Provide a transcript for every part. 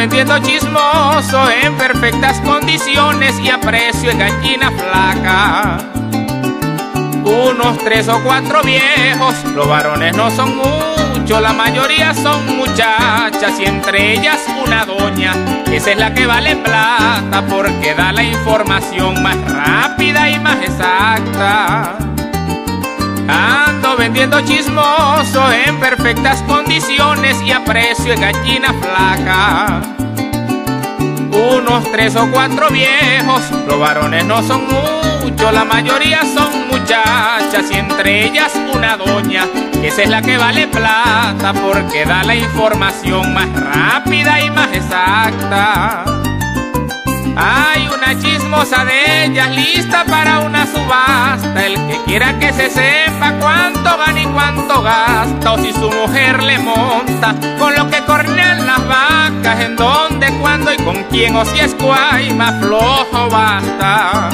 vendiendo chismoso en perfectas condiciones y a precio de gallina flaca. Unos tres o cuatro viejos, los varones no son muchos, la mayoría son muchachas y entre ellas una doña, esa es la que vale plata porque da la información más rápida y más exacta. Ando vendiendo chismoso en perfectas condiciones y a precio de gallina flaca. Unos tres o cuatro viejos, los varones no son muchos, la mayoría son muchachas y entre ellas una doña, esa es la que vale plata porque da la información más rápida y más exacta. Hay una chismosa de ellas lista para una subasta. El que quiera que se sepa cuánto gana y cuánto gasta. O si su mujer le monta con lo que cornean las vacas. En dónde, cuándo y con quién. O si es cuay, más flojo basta.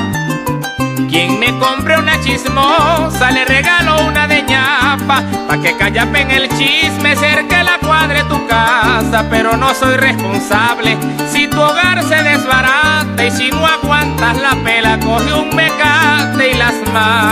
Quien me compre una chismosa le regalo una de ñapa Pa' que callapen el chisme cerca la cuadre Pero no soy responsable. Si tu hogar se desbarata Y si no aguantas la pela coge un mecate y las mata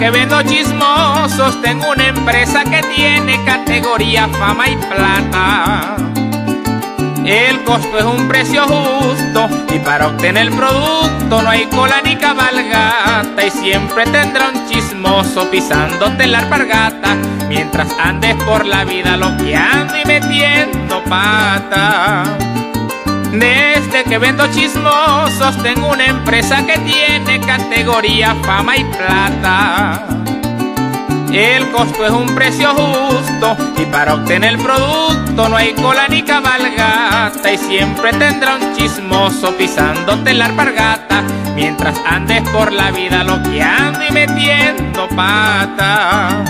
que vendo chismosos tengo una empresa que tiene categoría fama y plata. El costo es un precio justo y para obtener el producto no hay cola ni cabalgata y siempre tendrá un chismoso pisándote la alpargata mientras andes por la vida loqueando y metiendo pata. Desde que vendo chismosos tengo una empresa que tiene categoría fama y plata. El costo es un precio justo y para obtener el producto no hay cola ni cabalgata y siempre tendrá un chismoso pisándote la alpargata mientras andes por la vida loqueando y metiendo pata.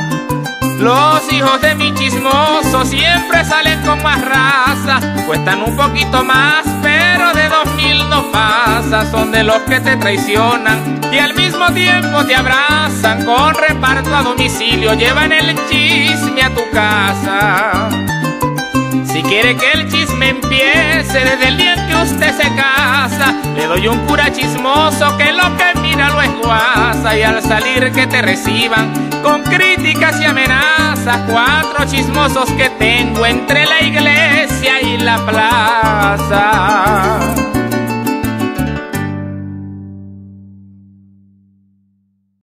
Los hijos de mi chismoso siempre salen con más raza, cuestan un poquito más, pero de dos mil no pasa, son de los que te traicionan y al mismo tiempo te abrazan. Con reparto a domicilio, llevan el chisme a tu casa. Si quiere que el chisme empiece desde el día en que usted se casa, le doy un cura chismoso que lo que salir que te reciban con críticas y amenazas. Cuatro chismosos que tengo entre la iglesia y la plaza.